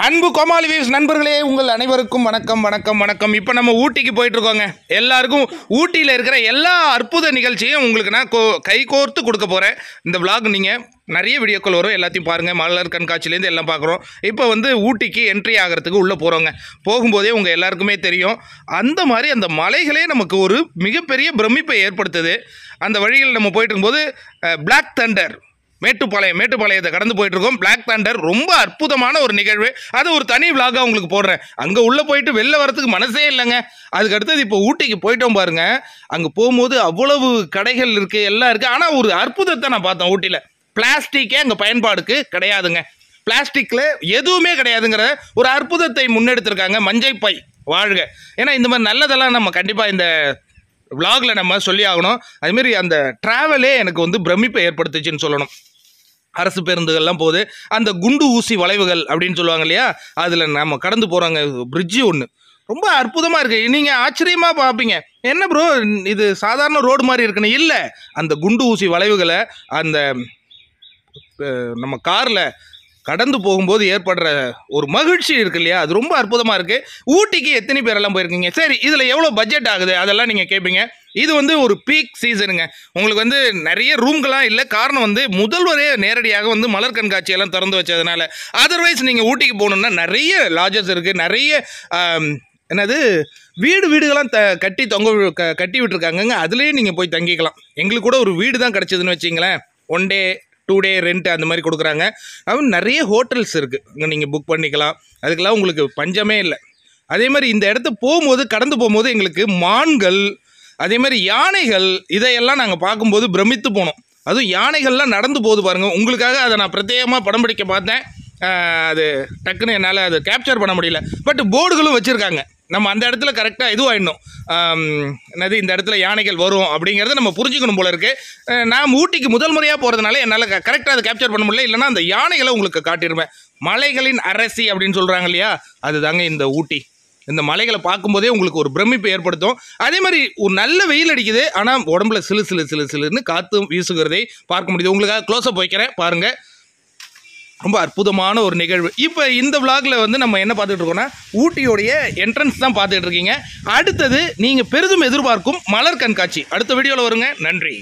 அன்பு கோமாளி வியூஸ் நண்பர்களே உங்கள் அனைவருக்கும் வணக்கம் வணக்கம் வணக்கம். இப்போ நம்ம ஊட்டிக்கு போயிட்டு இருக்கோங்க எல்லாருக்கும் ஊட்டியில் இருக்கிற எல்லா அற்புத நிகழ்ச்சியும் உங்களுக்கு நான் கோ கை கோர்த்து கொடுக்க போகிறேன் இந்த விளாக் நீங்கள் நிறைய வீடியோக்கள் வரும் எல்லாத்தையும் பாருங்கள் மலர் கண்காட்சியிலேருந்து எல்லாம் பார்க்குறோம். இப்போ வந்து ஊட்டிக்கு என்ட்ரி ஆகிறதுக்கு உள்ளே போகிறோங்க போகும்போதே உங்கள் எல்லாருக்குமே தெரியும். அந்த மாதிரி அந்த மலைகளே நமக்கு ஒரு மிகப்பெரிய பிரமிப்பை ஏற்படுத்துது. அந்த வழியில் நம்ம போயிட்டு இருக்கும்போது பிளாக் தண்டர் மேட்டுப்பாளையம் மேட்டுப்பாளையத்தை கடந்து போயிட்டு இருக்கோம் பிளாக் தண்டர் ரொம்ப அற்புதமான ஒரு நிகழ்வு. அது ஒரு தனி விலாகாக உங்களுக்கு போடுறேன். அங்கே உள்ளே போயிட்டு வெளில வரதுக்கு மனசே இல்லைங்க. அதுக்கு அடுத்தது இப்போ ஊட்டிக்கு போயிட்டோம் பாருங்க. அங்கே போகும்போது அவ்வளவு கடைகள் இருக்குது எல்லாம் இருக்குது ஆனால் ஒரு அற்புதத்தை நான் பார்த்தேன் ஊட்டியில். பிளாஸ்டிக்கே அங்கே பயன்பாடுக்கு கிடையாதுங்க. பிளாஸ்டிக்கில் எதுவுமே கிடையாதுங்கிற ஒரு அற்புதத்தை முன்னெடுத்திருக்காங்க மஞ்சை பை வாழ்க. ஏன்னா இந்த மாதிரி நல்லதெல்லாம் நம்ம கண்டிப்பாக இந்த vlogல நம்ம சொல்லி ஆகணும். அதுமாரி அந்த ட்ராவலே எனக்கு வந்து பிரமிப்பை ஏற்படுத்துச்சுன்னு சொல்லணும். அரசு பேருந்துகள்லாம் போகுது. அந்த குண்டு ஊசி வளைவுகள் அப்படின்னு சொல்லுவாங்க இல்லையா? அதில் நம்ம கடந்து போகிறாங்க பிரிட்ஜு ஒன்று ரொம்ப அற்புதமாக இருக்குது நீங்கள் ஆச்சரியமாக பார்ப்பீங்க என்ன ப்ரோ இது சாதாரண ரோடு மாதிரி இருக்குன்னு இல்லை. அந்த குண்டு ஊசி வளைவுகளை அந்த நம்ம காரில் கடந்து போகும்போது ஏற்படுற ஒரு மகிழ்ச்சி இருக்கு இல்லையா? அது ரொம்ப அற்புதமாக இருக்குது ஊட்டிக்கு எத்தனை பேரெல்லாம் போயிருக்கீங்க? சரி இதில் எவ்வளோ பட்ஜெட் ஆகுது? அதெல்லாம் நீங்கள் கேட்பீங்க இது வந்து ஒரு பீக் சீசனுங்க உங்களுக்கு வந்து நிறைய ரூம்கள்லாம் இல்லை. காரணம் வந்து முதல்வரே நேரடியாக வந்து மலர் கண்காட்சியெல்லாம் திறந்து வச்சதுனால. அதர்வைஸ் நீங்கள் ஊட்டிக்கு போகணுன்னா நிறைய லாஜஸ் இருக்குது நிறைய என்னது? வீடு வீடுகள்லாம் த கட்டி தொங்க வி- க கட்டி விட்டுருக்காங்கங்க. அதுலேயே நீங்கள் போய் தங்கிக்கலாம். எங்களுக்கு கூட ஒரு வீடு தான் கிடச்சிதுன்னு வச்சிங்களேன். One day two day rent அந்த மாதிரி கொடுக்குறாங்க. அதுவும் நிறைய ஹோட்டல்ஸ் இருக்குது இங்கே நீங்கள் புக் பண்ணிக்கலாம். அதுக்கெல்லாம் உங்களுக்கு பஞ்சமே இல்லை. அதே மாதிரி இந்த இடத்த போகும்போது கடந்து போகும்போது எங்களுக்கு மான்கள் அதே மாதிரி யானைகள் இதையெல்லாம் நாங்கள் பார்க்கும்போது பிரமித்து போனோம். அதுவும் யானைகள்லாம் நடந்து போகுது பாருங்கள் உங்களுக்காக அதை நான் பிரத்யேகமாக படம் பிடிக்க பார்த்தேன். அது டக்குன்னு என்னால் அதை கேப்சர் பண்ண முடியல. பட் போர்டுகளும் வச்சுருக்காங்க. நம்ம அந்த இடத்துல கரெக்டாக இதுவாகிடணும் என்னது இந்த இடத்துல யானைகள் வரும் அப்படிங்கிறத நம்ம புரிஞ்சுக்கணும் போல இருக்குது நான் ஊட்டிக்கு முதல் முறையாக போகிறதுனால என்னால் கரெக்டாக அதை கேப்சர் பண்ண முடியல. இல்லைன்னா அந்த யானைகளை உங்களுக்கு காட்டிடுவேன் மலைகளின் அரசி அப்படின்னு சொல்கிறாங்க இல்லையா? அதுதாங்க இந்த ஊட்டி. இந்த மலைகளை பார்க்கும்போதே உங்களுக்கு ஒரு பிரமிப்பு ஏற்படுத்தும். அதே மாதிரி ஒரு நல்ல வெயில் அடிக்குது ஆனால் உடம்புல சிலு சிலு சிலு சிலுன்னு காற்று வீசுகிறதை பார்க்க முடியுது. உங்களுக்காக க்ளோஸ்அப் வைக்கிறேன் பாருங்கள் ரொம்ப அற்புதமான ஒரு நிகழ்வு. இப்போ இந்த விளாகில் வந்து நம்ம என்ன பார்த்துட்டு இருக்கோம்னா ஊட்டியோடைய என்ட்ரன்ஸ் தான் பார்த்துட்டு இருக்கீங்க. அடுத்தது நீங்கள் பெரிதும் எதிர்பார்க்கும் மலர் கண்காட்சி. அடுத்த வீடியோவில் வருங்க. நன்றி.